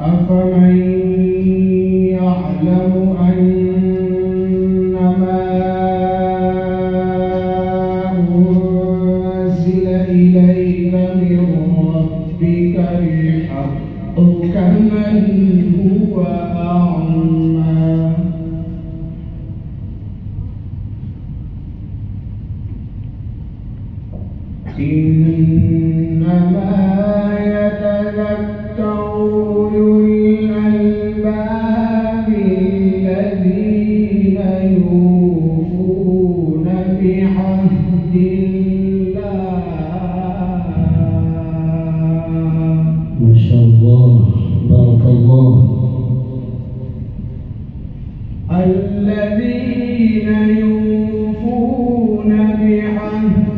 أفمن يعلم أن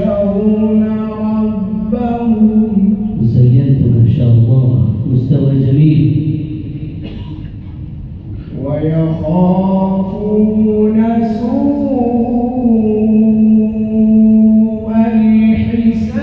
يخشون ربهم. زينت ما شاء الله. مستوى جميل. ويخافون سوء الحساب.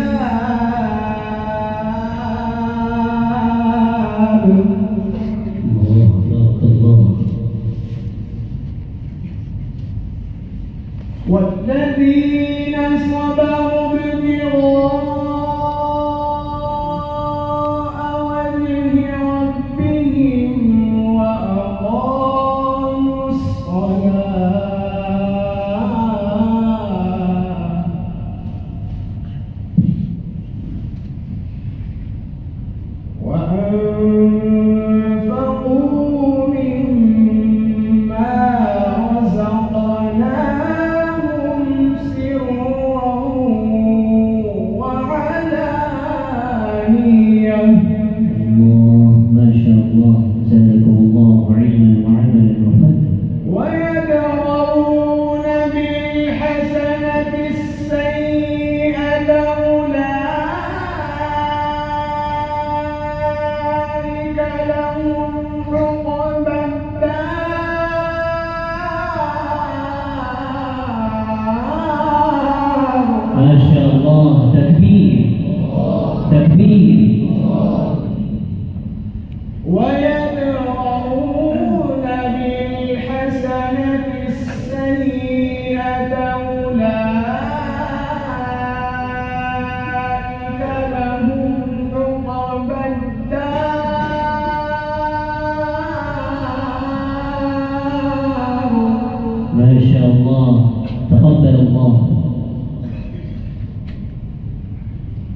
شاء الله. تقبل الله.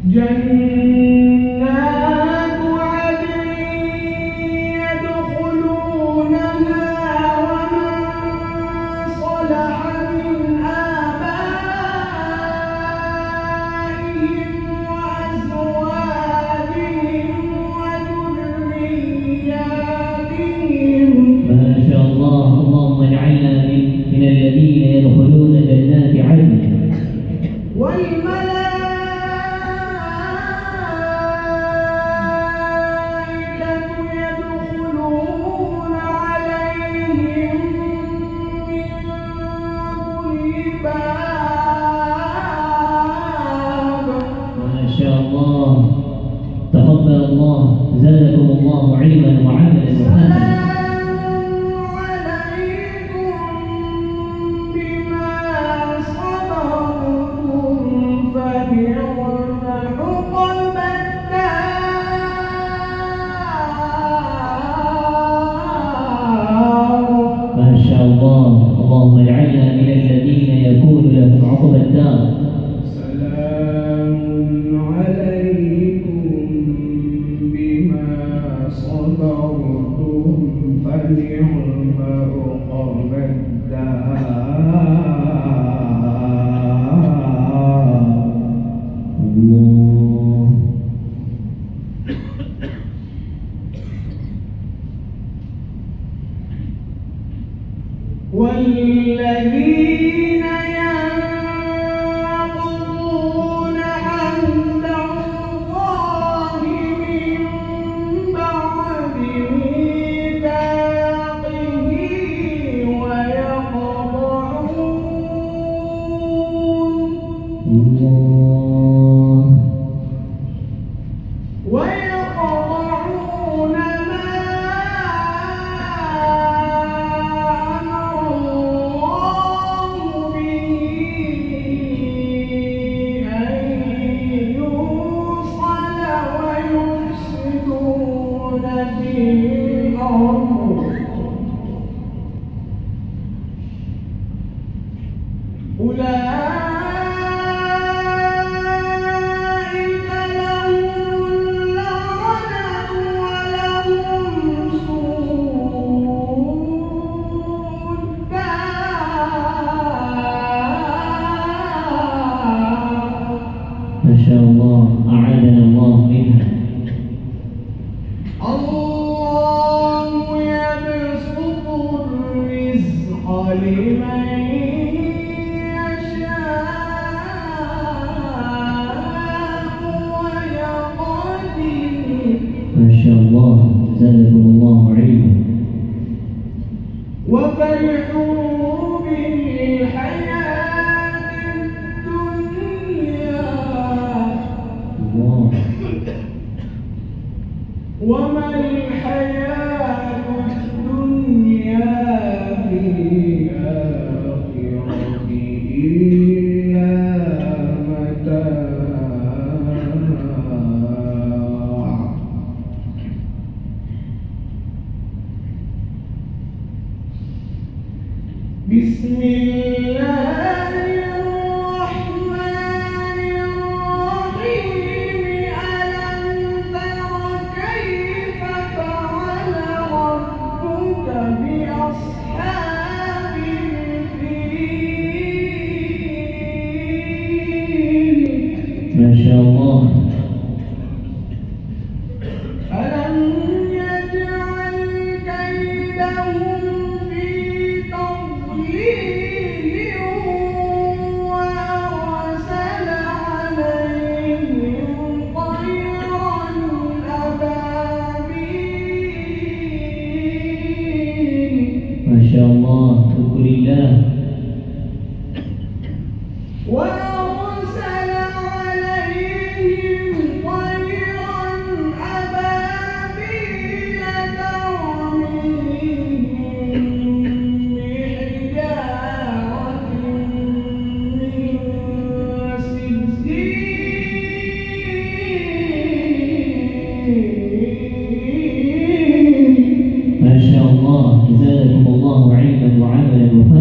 جنة ما شاء الله. تفضل الله زادكم الله علما وعملا. والذين زادكم الله علما وفرحوا بالحياة الدنيا. الله. وما الله عينا وعملا وفلا